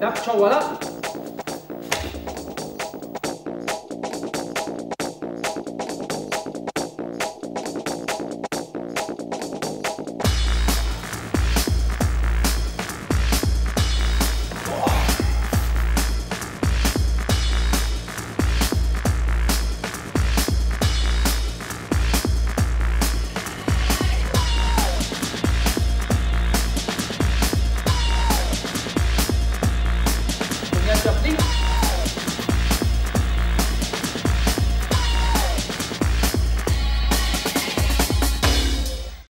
来，抽我了。something.